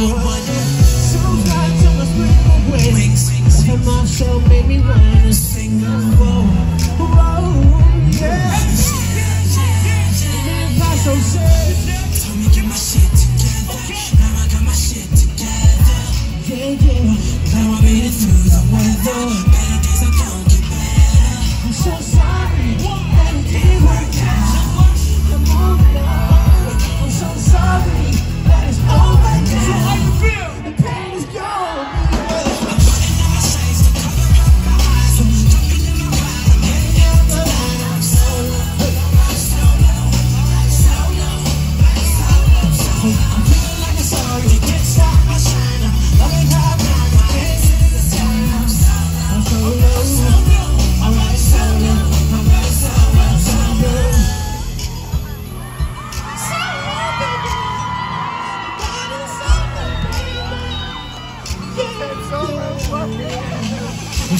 I'm my soul made me wanna sing yeah. So Now I got my shit together. Yeah, yeah. Now I through the weather. Better days are gonna get better. I'm so sorry. What?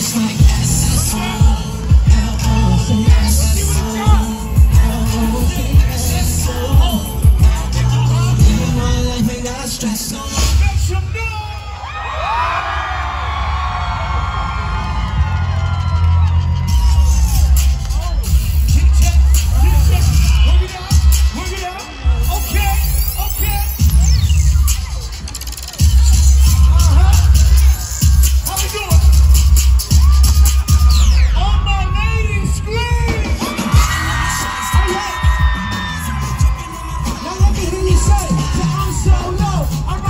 just like that. so low.